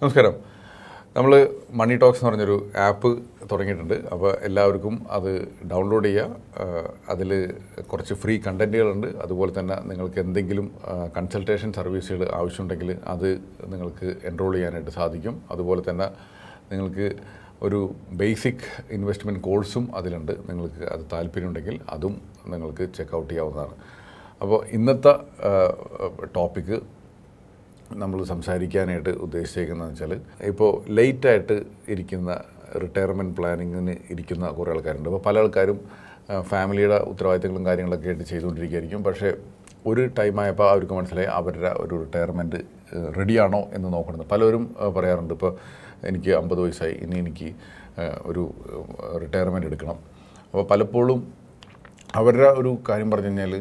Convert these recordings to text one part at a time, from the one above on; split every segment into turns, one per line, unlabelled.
നമസ്കാരം. നമ്മൾ മണി ടോക്സ് എന്ന് പറഞ്ഞൊരു ആപ്പ് തുടങ്ങിയിട്ടുണ്ട്. അപ്പോൾ എല്ലാവർക്കും അത് ഡൗൺലോഡ് ചെയ്യുക അതിൽ കുറച്ച് ഫ്രീ കണ്ടന്റുകളുണ്ട് അതുപോലെ തന്നെ നിങ്ങൾക്ക് എന്തെങ്കിലും കൺസൾട്ടേഷൻ സർവീസുകൾ ആവശ്യമുണ്ടെങ്കിൽ അത് നിങ്ങൾക്ക് എൻറോൾ ചെയ്യാനായിട്ട് സാധിക്കും. അതുപോലെ തന്നെ നിങ്ങൾക്ക് ഒരു ബേസിക് ഇൻവെസ്റ്റ്മെന്റ് കോഴ്സും അതിലുണ്ട്. നിങ്ങൾക്ക് അത് താല്പര്യമുണ്ടെങ്കിൽ അതും നിങ്ങൾക്ക് ചെക്ക് ഔട്ട് ചെയ്യാവുന്നതാണ്. അപ്പോൾ ഇന്നത്തെ ടോപ്പിക്ക് നമ്മൾ സംസാരിക്കാനായിട്ട് ഉദ്ദേശിച്ചേക്കുന്നതെന്ന് വെച്ചാൽ ഇപ്പോൾ ലേറ്റായിട്ട് ഇരിക്കുന്ന റിട്ടയർമെന്റ് പ്ലാനിങ്ങിന് ഇരിക്കുന്ന കുറേ ആൾക്കാരുണ്ട്. അപ്പോൾ പല ആൾക്കാരും ഫാമിലിയുടെ ഉത്തരവാദിത്തങ്ങളും കാര്യങ്ങളൊക്കെ ആയിട്ട് ചെയ്തുകൊണ്ടിരിക്കുകയായിരിക്കും പക്ഷേ ഒരു ടൈമായപ്പോൾ അവർക്ക് മനസ്സിലായി അവരുടെ ഒരു റിട്ടയർമെന്റ് റെഡിയാണോ എന്ന് നോക്കുന്നത് പലരും പറയാറുണ്ട്. ഇപ്പോൾ എനിക്ക് അമ്പത് വയസ്സായി. ഇനി എനിക്ക് ഒരു റിട്ടയർമെന്റ് എടുക്കണം. അപ്പോൾ പലപ്പോഴും അവരുടെ ഒരു കാര്യം പറഞ്ഞു കഴിഞ്ഞാൽ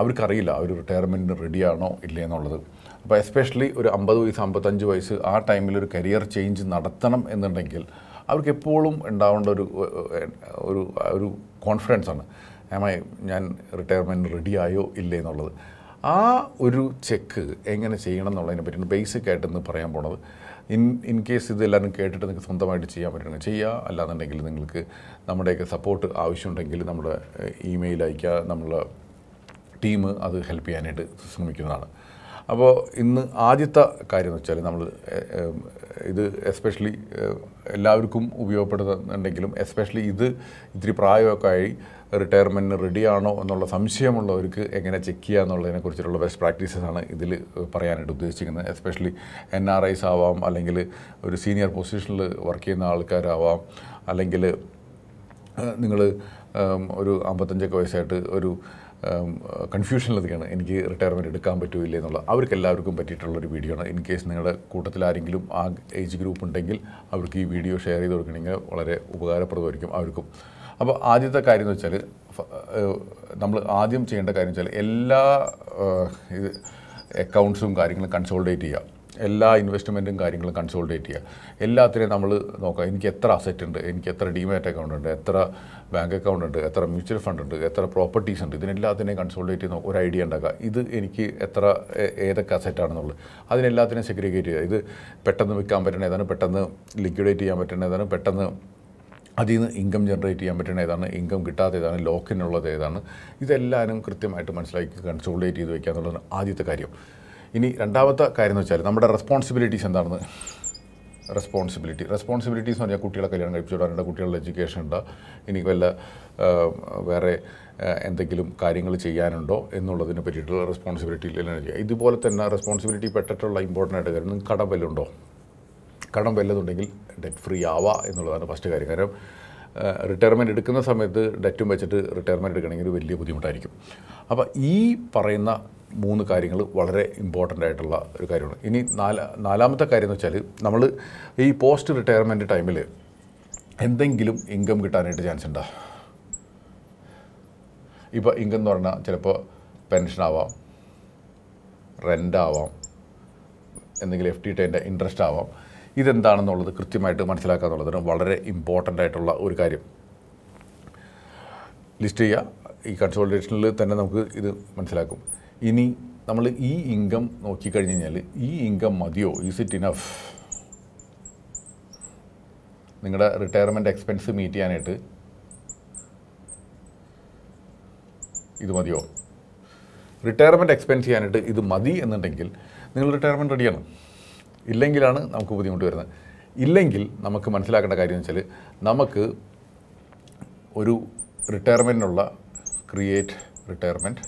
അവർക്കറിയില്ല അവർ റിട്ടയർമെന്റിന് റെഡിയാണോ ഇല്ലേ എന്നുള്ളത്. അപ്പോൾ എസ്പെഷ്യലി ഒരു അമ്പത് വയസ്സ് അമ്പത്തഞ്ച് വയസ്സ് ആ ടൈമിൽ ഒരു കരിയർ ചേഞ്ച് നടത്തണം എന്നുണ്ടെങ്കിൽ അവർക്ക് എപ്പോഴും ഉണ്ടാവേണ്ട ഒരു ഒരു ഒരു കോൺഫിഡൻസ് ആണ്. ഏമായി ഞാൻ റിട്ടയർമെന്റ് റെഡി ആയോ ഇല്ലേ എന്നുള്ളത്. ആ ഒരു ചെക്ക് എങ്ങനെ ചെയ്യണം എന്നുള്ളതിനെ പറ്റിയാണ് ബേസിക് ആയിട്ട് ഇന്ന് പറയാൻ പോണത്. ഇൻ ഇൻ കേസ് ഇത് എല്ലാവരും കേട്ടിട്ട് നിങ്ങൾക്ക് സ്വന്തമായിട്ട് ചെയ്യാൻ പറ്റണമെങ്കിൽ ചെയ്യുക അല്ലാന്നുണ്ടെങ്കിൽ നിങ്ങൾക്ക് നമ്മുടെയൊക്കെ സപ്പോർട്ട് ആവശ്യമുണ്ടെങ്കിൽ നമ്മുടെ ഇമെയിൽ അയക്കുക നമ്മളെ ടീം അത് ഹെൽപ്പ് ചെയ്യാനായിട്ട് ശ്രമിക്കുന്നതാണ്. അപ്പോൾ ഇന്ന് ആദ്യത്തെ കാര്യം എന്ന് വെച്ചാൽ നമ്മൾ ഇത് എസ്പെഷ്യലി എല്ലാവർക്കും ഉപയോഗപ്പെടുന്നുണ്ടെങ്കിലും എസ്പെഷ്യലി ഇത് ഇത്തിരി പ്രായമൊക്കെ ആയി റിട്ടയർമെന്റിന് റെഡിയാണോ എന്നുള്ള സംശയമുള്ളവർക്ക് എങ്ങനെ ചെക്ക് ചെയ്യുക എന്നുള്ളതിനെ കുറിച്ചിട്ടുള്ള ബെസ്റ്റ് ആണ് ഇതിൽ പറയാനായിട്ട് ഉദ്ദേശിക്കുന്നത് എസ്പെഷ്യലി എൻ ആർ ഐസ് ആവാം അല്ലെങ്കിൽ ഒരു സീനിയർ പൊസിഷനിൽ വർക്ക് ചെയ്യുന്ന ആൾക്കാരാവാം അല്ലെങ്കിൽ നിങ്ങൾ ഒരു അമ്പത്തഞ്ചൊക്കെ വയസ്സായിട്ട് ഒരു കൺഫ്യൂഷനിലൊക്കെയാണ് എനിക്ക് റിട്ടയർമെന്റ് എടുക്കാൻ പറ്റുമോ ഇല്ലേ എന്നുള്ള. അവർക്ക് എല്ലാവർക്കും പറ്റിയിട്ടുള്ളൊരു വീഡിയോ ആണ്. ഇൻ കേസ് നിങ്ങളുടെ കൂട്ടത്തിൽ ആരെങ്കിലും ആ ഏജ് ഗ്രൂപ്പ് ഉണ്ടെങ്കിൽ അവർക്ക് ഈ വീഡിയോ ഷെയർ ചെയ്ത് കൊടുക്കണമെങ്കിൽ വളരെ ഉപകാരപ്രദമായിരിക്കും അവർക്കും. അപ്പോൾ ആദ്യത്തെ കാര്യം എന്ന് വെച്ചാൽ നമ്മൾ ആദ്യം ചെയ്യേണ്ട കാര്യം വെച്ചാൽ എല്ലാ ഇത് അക്കൗണ്ട്സും കാര്യങ്ങളും കൺസോൾഡേറ്റ് ചെയ്യുക എല്ലാ ഇൻവെസ്റ്റ്മെന്റും കാര്യങ്ങളും കൺസോൾട്ടേറ്റ് ചെയ്യുക എല്ലാത്തിനെയും നമ്മൾ നോക്കുക എനിക്ക് എത്ര അസറ്റ് ഉണ്ട്? എനിക്ക് എത്ര ഡിമാറ്റ് അക്കൗണ്ട് ഉണ്ട്? എത്ര ബാങ്ക് അക്കൗണ്ട് ഉണ്ട്? എത്ര മ്യൂച്വൽ ഫണ്ട് ഉണ്ട്? എത്ര പ്രോപ്പർട്ടീസ് ഉണ്ട്? ഇതിനെല്ലാത്തിനെയും കൺസോൾട്ടേറ്റ് ചെയ്യുന്ന ഒരു ഐഡിയ ഉണ്ടാക്കുക. ഇത് എനിക്ക് എത്ര ഏതൊക്കെ അസറ്റാണെന്നുള്ളത് അതിനെല്ലാത്തിനെയും സെഗ്രിഗേറ്റ് ചെയ്യുക. ഇത് പെട്ടെന്ന് വിൽക്കാൻ പറ്റുന്ന ഏതാണ്? പെട്ടെന്ന് ലിക്വിഡേറ്റ് ചെയ്യാൻ പറ്റുന്ന ഏതാണ്? പെട്ടെന്ന് അതിൽ നിന്ന് ഇൻകം ജനറേറ്റ് ചെയ്യാൻ പറ്റുന്ന ഏതാണ്? ഇൻകം കിട്ടാത്ത ഏതാണ്? ലോക്കിനുള്ളത് ഏതാണ്? ഇതെല്ലാവരും കൃത്യമായിട്ട് മനസ്സിലാക്കി കൺസോൾട്ടേറ്റ് ചെയ്ത് വയ്ക്കുക എന്നുള്ളതാണ് ആദ്യത്തെ കാര്യം. ഇനി രണ്ടാമത്തെ കാര്യം എന്ന് വെച്ചാൽ നമ്മുടെ റെസ്പോൺസിബിലിറ്റീസ് എന്താണെന്ന്. റെസ്പോൺസിബിലിറ്റി റെസ്പോൺസിബിലിറ്റീസ് എന്ന് പറഞ്ഞാൽ കുട്ടികളെ കല്യാണം കഴിപ്പിച്ചു വിടാനുണ്ട് കുട്ടികളുടെ എഡ്യൂക്കേഷൻ ഉണ്ട്. ഇനി വല്ല വേറെ എന്തെങ്കിലും കാര്യങ്ങൾ ചെയ്യാനുണ്ടോ എന്നുള്ളതിനെ പറ്റിയിട്ടുള്ള റെസ്പോൺസിബിലിറ്റി ചെയ്യുക. ഇതുപോലെ തന്നെ റെസ്പോൺസിബിലിറ്റി പെട്ടിട്ടുള്ള ഇമ്പോർട്ടന്റ് ആയിട്ട് കാര്യം നിങ്ങൾക്ക് കടം വല്ലതുണ്ടോ? കടം വല്ലതുണ്ടെങ്കിൽ ഡെറ്റ് ഫ്രീ ആവുക എന്നുള്ളതാണ് ഫസ്റ്റ് കാര്യം. കാരണം റിട്ടയർമെന്റ് എടുക്കുന്ന സമയത്ത് ഡെറ്റും വെച്ചിട്ട് റിട്ടയർമെന്റ് എടുക്കണമെങ്കിൽ വലിയ ബുദ്ധിമുട്ടായിരിക്കും. അപ്പോൾ ഈ പറയുന്ന മൂന്ന് കാര്യങ്ങൾ വളരെ ഇമ്പോർട്ടന്റ് ആയിട്ടുള്ള ഒരു കാര്യമാണ്. ഇനി നാല നാലാമത്തെ കാര്യം എന്ന് വെച്ചാൽ നമ്മൾ ഈ പോസ്റ്റ് റിട്ടയർമെന്റ് ടൈമിൽ എന്തെങ്കിലും ഇൻകം കിട്ടാനായിട്ട് ചാൻസ് ഉണ്ടോ? ഇപ്പോൾ ഇൻകം എന്ന് പറഞ്ഞാൽ ചിലപ്പോൾ പെൻഷനാവാം റെന്റ് എന്തെങ്കിലും എഫ് ടി ടൈന്റെ ഇൻട്രസ്റ്റ് ആവാം. ഇതെന്താണെന്നുള്ളത് കൃത്യമായിട്ട് മനസ്സിലാക്കുക എന്നുള്ളതാണ് വളരെ ഇമ്പോർട്ടന്റ് ആയിട്ടുള്ള ഒരു കാര്യം. ലിസ്റ്റ് ചെയ്യുക ഈ കൺസോൾട്ടേഷനിൽ തന്നെ നമുക്ക് ഇത് മനസ്സിലാക്കും. ഇനി നമ്മൾ ഈ ഇൻകം നോക്കിക്കഴിഞ്ഞ് കഴിഞ്ഞാൽ ഈ ഇൻകം മതിയോ? ഈസ് ഇറ്റ് ഇനഫ് നിങ്ങളുടെ റിട്ടയർമെന്റ് എക്സ്പെൻസ് മീറ്റ് ചെയ്യാനായിട്ട് ഇത് മതിയോ? റിട്ടയർമെന്റ് എക്സ്പെൻസ് ചെയ്യാനായിട്ട് ഇത് മതി എന്നുണ്ടെങ്കിൽ നിങ്ങൾ റിട്ടയർമെന്റ് റെഡിയാണ് ഇല്ലെങ്കിലാണ് നമുക്ക് ബുദ്ധിമുട്ട് വരുന്നത്. ഇല്ലെങ്കിൽ നമുക്ക് മനസ്സിലാക്കേണ്ട കാര്യം എന്ന് വെച്ചാൽ നമുക്ക് ഒരു റിട്ടയർമെന്റിനുള്ള ക്രിയേറ്റ് റിട്ടയർമെന്റ്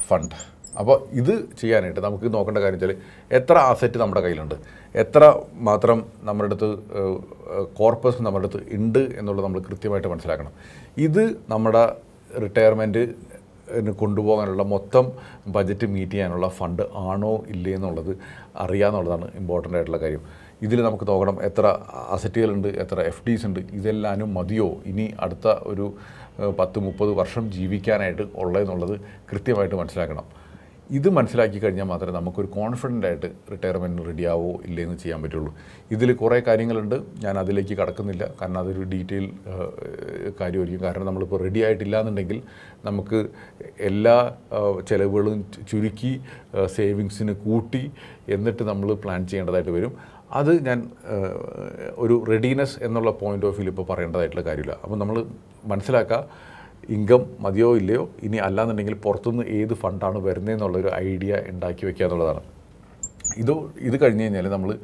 ഫണ്ട് അപ്പോൾ ഇത് ചെയ്യാനായിട്ട് നമുക്ക് നോക്കേണ്ട കാര്യം വെച്ചാൽ എത്ര അസറ്റ് നമ്മുടെ കയ്യിലുണ്ട്? എത്ര മാത്രം നമ്മുടെ അടുത്ത് കോർപ്പസ് നമ്മുടെ അടുത്ത് ഉണ്ട് എന്നുള്ളത് നമ്മൾ കൃത്യമായിട്ട് മനസ്സിലാക്കണം. ഇത് നമ്മുടെ റിട്ടയർമെന്റ് കൊണ്ടുപോകാനുള്ള മൊത്തം ബജറ്റ് മീറ്റ് ചെയ്യാനുള്ള ഫണ്ട് ആണോ ഇല്ലേ എന്നുള്ളത് അറിയാന്നുള്ളതാണ് ഇമ്പോർട്ടന്റ് ആയിട്ടുള്ള കാര്യം. ഇതിൽ നമുക്ക് നോക്കണം എത്ര അസറ്റുകളുണ്ട് എത്ര എഫ് ഡീസ് ഉണ്ട് ഇതെല്ലാനും മതിയോ? ഇനി അടുത്ത ഒരു പത്ത് മുപ്പത് വർഷം ജീവിക്കാനായിട്ട് ഉള്ളതെന്നുള്ളത് കൃത്യമായിട്ട് മനസ്സിലാക്കണം. ഇത് മനസ്സിലാക്കി കഴിഞ്ഞാൽ മാത്രമേ നമുക്കൊരു കോൺഫിഡന്റ് ആയിട്ട് റിട്ടയർമെന്റ് റെഡി ആവോ ഇല്ലേന്ന് ചെയ്യാൻ പറ്റുള്ളൂ. ഇതിൽ കുറേ കാര്യങ്ങളുണ്ട്. ഞാൻ അതിലേക്ക് കടക്കുന്നില്ല. കാരണം അതൊരു ഡീറ്റെയിൽ കാര്യമായിരിക്കും. കാരണം നമ്മളിപ്പോൾ റെഡി ആയിട്ടില്ല എന്നുണ്ടെങ്കിൽ നമുക്ക് എല്ലാ ചെലവുകളും ചുരുക്കി സേവിങ്സിന് കൂട്ടി എന്നിട്ട് നമ്മൾ പ്ലാൻ ചെയ്യേണ്ടതായിട്ട് വരും. അത് ഞാൻ ഒരു റെഡിനെസ് എന്നുള്ള പോയിന്റ് ഓഫ് വ്യൂ ഇപ്പോൾ പറയേണ്ടതായിട്ടുള്ള കാര്യമില്ല. അപ്പോൾ നമ്മൾ മനസ്സിലാക്കുക ഇൻകം മതിയോ ഇല്ലയോ ഇനി അല്ലാന്നുണ്ടെങ്കിൽ പുറത്തുനിന്ന് ഏത് ഫണ്ടാണ് വരുന്നതെന്നുള്ളൊരു ഐഡിയ ഉണ്ടാക്കി വെക്കുക എന്നുള്ളതാണ് ഇത് ഇത് കഴിഞ്ഞ് കഴിഞ്ഞാൽ നമ്മൾ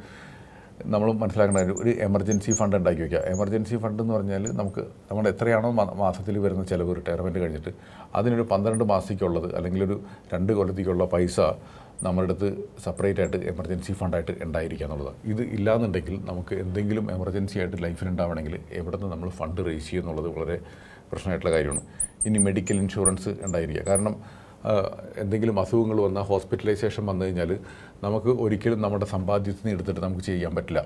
നമ്മൾ മനസ്സിലാക്കേണ്ട കാര്യം ഒരു എമർജൻസി ഫണ്ട് ഉണ്ടാക്കി വയ്ക്കുക എമർജൻസി ഫണ്ട് എന്ന് പറഞ്ഞാൽ നമുക്ക് നമ്മൾ എത്രയാണോ മാസത്തിൽ വരുന്ന ചിലവ് റിട്ടയർമെന്റ് കഴിഞ്ഞിട്ട് അതിനൊരു പന്ത്രണ്ട് മാസത്തേക്കുള്ളത് അല്ലെങ്കിൽ ഒരു രണ്ട് കൊല്ലത്തേക്കുള്ള പൈസ നമ്മുടെ അടുത്ത് സെപ്പറേറ്റ് ആയിട്ട് എമർജൻസി ഫണ്ടായിട്ട് ഉണ്ടായിരിക്കുക എന്നുള്ളത് ഇത് ഇല്ലാന്നുണ്ടെങ്കിൽ നമുക്ക് എന്തെങ്കിലും എമർജൻസി ആയിട്ട് ലൈഫിനുണ്ടാവണമെങ്കിൽ എവിടെ നിന്ന് നമ്മൾ ഫണ്ട് റേസ് ചെയ്യുക എന്നുള്ളത് വളരെ പ്രശ്നമായിട്ടുള്ള കാര്യമാണ്. ഇനി മെഡിക്കൽ ഇൻഷുറൻസ് ഉണ്ടായിരിക്കുക. കാരണം എന്തെങ്കിലും അസുഖങ്ങൾ വന്നാൽ ഹോസ്പിറ്റലൈസേഷൻ വന്നു കഴിഞ്ഞാൽ നമുക്ക് ഒരിക്കലും നമ്മുടെ സമ്പാദ്യത്തിൽ നിന്ന് എടുത്തിട്ട് നമുക്ക് ചെയ്യാൻ പറ്റില്ല.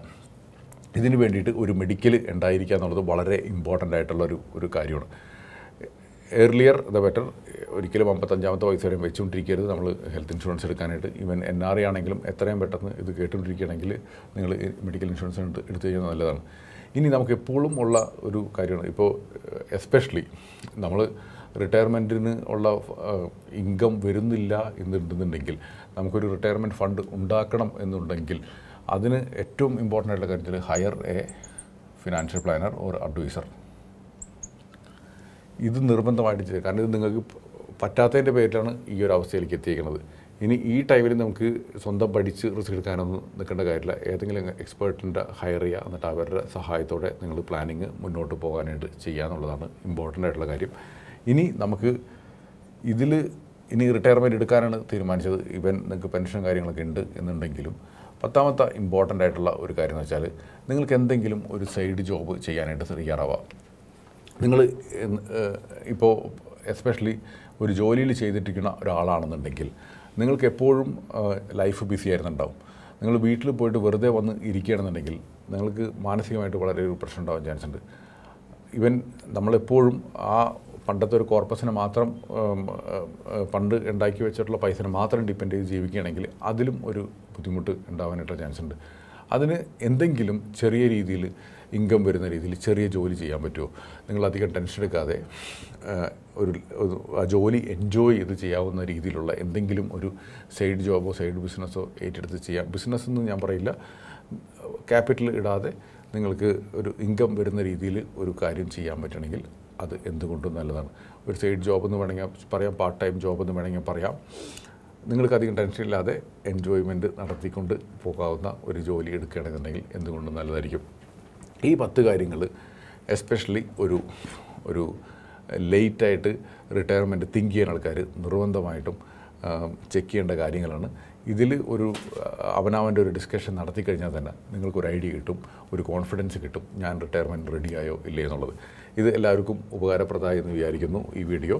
ഇതിന് വേണ്ടിയിട്ട് ഒരു മെഡിക്കൽ ഉണ്ടായിരിക്കുക എന്നുള്ളത് വളരെ ഇമ്പോർട്ടന്റ് ആയിട്ടുള്ള ഒരു ഒരു കാര്യമാണ്. ഏർലിയർ ദ ബെറ്റർ ഒരിക്കലും അമ്പത്തഞ്ചാമത്തെ വയസ്സ് വരെയും വെച്ചുകൊണ്ടിരിക്കരുത്. നമ്മൾ ഹെൽത്ത് ഇൻഷുറൻസ് എടുക്കാനായിട്ട്. ഇവൻ എൻ ആർ ആണെങ്കിലും എത്രയും പെട്ടെന്ന് ഇത് കേട്ടുകൊണ്ടിരിക്കുകയാണെങ്കിൽ നിങ്ങൾ മെഡിക്കൽ ഇൻഷുറൻസ് എടുത്തു കഴിഞ്ഞാൽ നല്ലതാണ്. ഇനി നമുക്ക് എപ്പോഴും ഉള്ള ഒരു കാര്യമാണ്. ഇപ്പോൾ എസ്പെഷ്യലി നമ്മൾ റിട്ടയർമെന്റിന് ഉള്ള ഇൻകം വരുന്നില്ല എന്നുണ്ടെന്നുണ്ടെങ്കിൽ നമുക്കൊരു റിട്ടയർമെന്റ് ഫണ്ട് ഉണ്ടാക്കണം എന്നുണ്ടെങ്കിൽ അതിന് ഏറ്റവും ഇമ്പോർട്ടന്റ് ആയിട്ടുള്ള കാര്യത്തിൽ hire a financial planner or advisor ഇത് നിർബന്ധമായിട്ട് ചെയ്യുക കാരണം ഇത് നിങ്ങൾക്ക് പറ്റാത്തതിന്റെ പേരിലാണ് ഈ ഒരു അവസ്ഥയിലേക്ക് എത്തിയിരിക്കുന്നത് ഇനി ഈ ടൈമിൽ നമുക്ക് സ്വന്തം പഠിച്ച് റിസ്ക് എടുക്കാനൊന്നും നിൽക്കേണ്ട കാര്യമില്ല. ഏതെങ്കിലും എക്സ്പേർട്ടിന്റെ ഹയർ ചെയ്യുക എന്നിട്ട് അവരുടെ സഹായത്തോടെ നിങ്ങൾ പ്ലാനിങ് മുന്നോട്ട് പോകാനായിട്ട് ചെയ്യുക എന്നുള്ളതാണ് ഇമ്പോർട്ടന്റ് ആയിട്ടുള്ള കാര്യം. ഇനി നമുക്ക് ഇതിൽ ഇനി റിട്ടയർമെന്റ് എടുക്കാനാണ് തീരുമാനിച്ചത്. ഇവൻ നിങ്ങൾക്ക് പെൻഷൻ കാര്യങ്ങളൊക്കെ ഉണ്ട് എന്നുണ്ടെങ്കിലും പത്താമത്തെ ഇമ്പോർട്ടന്റ് ആയിട്ടുള്ള ഒരു കാര്യം എന്ന് വെച്ചാൽ നിങ്ങൾക്ക് എന്തെങ്കിലും ഒരു സൈഡ് ജോബ് ചെയ്യാനായിട്ട് തയ്യാറാവാം. നിങ്ങൾ ഇപ്പോൾ എസ്പെഷ്യലി ഒരു ജോലിയിൽ ചെയ്തിട്ടിരിക്കുന്ന ഒരാളാണെന്നുണ്ടെങ്കിൽ നിങ്ങൾക്ക് എപ്പോഴും ലൈഫ് ബിസി ആയിരുന്നുണ്ടാവും. നിങ്ങൾ വീട്ടിൽ പോയിട്ട് വെറുതെ വന്ന് ഇരിക്കുകയാണെന്നുണ്ടെങ്കിൽ നിങ്ങൾക്ക് മാനസികമായിട്ട് വളരെ ഒരു പ്രശ്നം ഉണ്ടാവാൻ ചാൻസ് ഉണ്ട്. ഇവൻ നമ്മളെപ്പോഴും ആ പണ്ടത്തെ ഒരു കോർപ്പസിനെ മാത്രം പണ്ട് ഉണ്ടാക്കി വെച്ചിട്ടുള്ള പൈസനെ മാത്രം ഡിപ്പെൻഡ് ചെയ്ത് ജീവിക്കുകയാണെങ്കിൽ അതിലും ഒരു ബുദ്ധിമുട്ട് ഉണ്ടാവാനായിട്ടുള്ള ചാൻസ് ഉണ്ട്. അതിന് എന്തെങ്കിലും ചെറിയ രീതിയിൽ ഇൻകം വരുന്ന രീതിയിൽ ചെറിയ ജോലി ചെയ്യാൻ പറ്റുമോ? നിങ്ങളധികം ടെൻഷൻ എടുക്കാതെ ഒരു ആ ജോലി എൻജോയ് ചെയ്ത് ചെയ്യാവുന്ന രീതിയിലുള്ള എന്തെങ്കിലും ഒരു സൈഡ് ജോബോ സൈഡ് ബിസിനസ്സോ ഏറ്റെടുത്ത് ചെയ്യാം. ബിസിനസ് എന്ന് ഞാൻ പറയില്ല. ക്യാപിറ്റൽ ഇടാതെ നിങ്ങൾക്ക് ഒരു ഇൻകം വരുന്ന രീതിയിൽ ഒരു കാര്യം ചെയ്യാൻ പറ്റണമെങ്കിൽ അത് എന്തുകൊണ്ടും നല്ലതാണ്. ഒരു സൈഡ് ജോബ് എന്ന് വേണമെങ്കിൽ പറയാം പാർട്ട് ടൈം ജോബ് എന്ന് വേണമെങ്കിൽ പറയാം. നിങ്ങൾക്ക് അധികം ടെൻഷൻ ഇല്ലാതെ എൻജോയ്മെന്റ് നടത്തിക്കൊണ്ട് പോകാവുന്ന ഒരു ജോലി എടുക്കുകയാണെന്നുണ്ടെങ്കിൽ എന്തുകൊണ്ടും നല്ലതായിരിക്കും. ഈ പത്ത് കാര്യങ്ങൾ എസ്പെഷ്യലി ഒരു ഒരു ലേറ്റായിട്ട് റിട്ടയർമെന്റ് തിങ്ക് ചെയ്യുന്ന ആൾക്കാർ നിർബന്ധമായിട്ടും ചെക്ക് ചെയ്യേണ്ട കാര്യങ്ങളാണ്. ഇതിൽ ഒരു അവനവന്റെ ഒരു ഡിസ്കഷൻ നടത്തി കഴിഞ്ഞാൽ തന്നെ നിങ്ങൾക്കൊരു ഐഡിയ കിട്ടും ഒരു കോൺഫിഡൻസ് കിട്ടും ഞാൻ റിട്ടയർമെന്റ് റെഡിയായോ ഇല്ലേ എന്നുള്ളത്. ഇത് എല്ലാവർക്കും ഉപകാരപ്രദമായി എന്ന് വിചാരിക്കുന്നു ഈ വീഡിയോ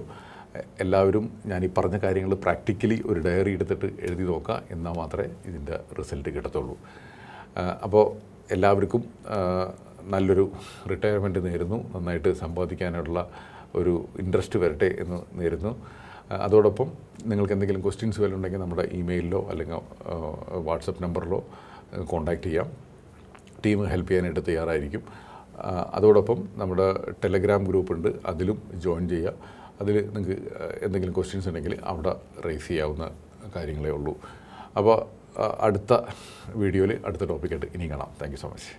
എല്ലാവരും ഞാൻ ഈ പറഞ്ഞ കാര്യങ്ങൾ പ്രാക്ടിക്കലി ഒരു ഡയറി എടുത്തിട്ട് എഴുതി നോക്കുക എന്നാൽ മാത്രമേ ഇതിന്റെ റിസൾട്ട് കിട്ടത്തുള്ളൂ. അപ്പോൾ എല്ലാവർക്കും നല്ലൊരു റിട്ടയർമെന്റ് നേരുന്നു. നന്നായിട്ട് സമ്പാദിക്കാനുള്ള ഒരു ഇൻട്രസ്റ്റ് വരട്ടെ എന്ന് നേരുന്നു. അതോടൊപ്പം നിങ്ങൾക്ക് എന്തെങ്കിലും ക്വസ്റ്റ്യൻസ് വല്ലതും ഉണ്ടെങ്കിൽ നമ്മുടെ ഇമെയിലിലോ അല്ലെങ്കിൽ വാട്സപ്പ് നമ്പറിലോ കോൺടാക്റ്റ് ചെയ്യാം. ടീം ഹെൽപ്പ് ചെയ്യാനായിട്ട് തയ്യാറായിരിക്കും. അതോടൊപ്പം നമ്മുടെ ടെലഗ്രാം ഗ്രൂപ്പ് ഉണ്ട് അതിലും ജോയിൻ ചെയ്യുക. അതിൽ നിങ്ങൾക്ക് എന്തെങ്കിലും ക്വസ്റ്റ്യൻസ് ഉണ്ടെങ്കിൽ അവിടെ റേസ് ചെയ്യാവുന്ന കാര്യങ്ങളേ ഉള്ളൂ. അപ്പോൾ അടുത്ത വീഡിയോയിൽ അടുത്ത ടോപ്പിക്കായിട്ട് ഇനി കാണാം. Thank so much